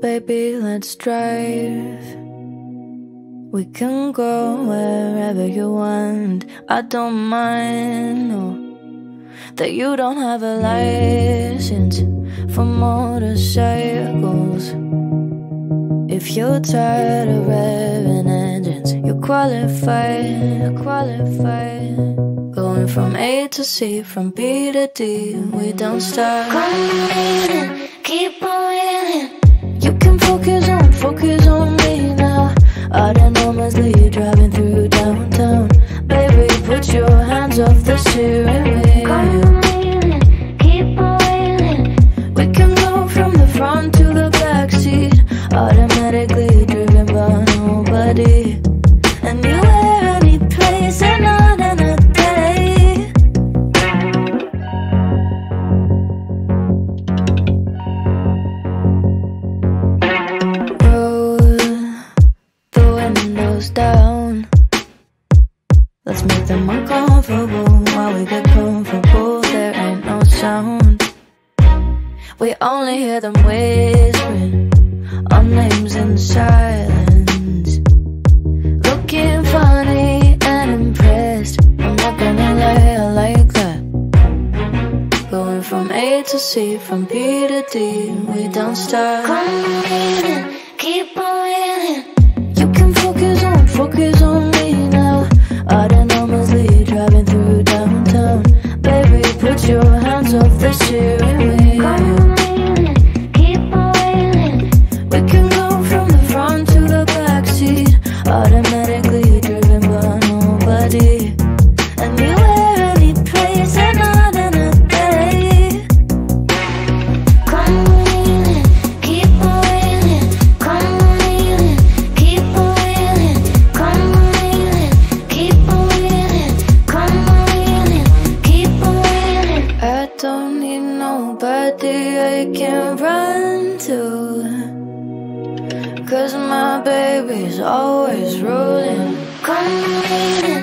Baby, let's drive. We can go wherever you want. I don't mind. No. That you don't have a license for motorcycles. If you're tired of revving engines, you qualify, qualified. Going from A to C, from B to D, we don't stop. Come in, keep on winning. Focus on, me now. Autonomously driving through downtown. Baby, put your hands off the steering wheel. Come in, keep on. We can go from the front to the back seat, automatically Let's make them uncomfortable while we get comfortable. There ain't no sound. We only hear them whispering our names in silence. Looking funny and impressed. I'm not gonna lie, like that. Going from A to C, from B to D, we don't stop. Nobody I can run to. Cause my baby's always rolling. Come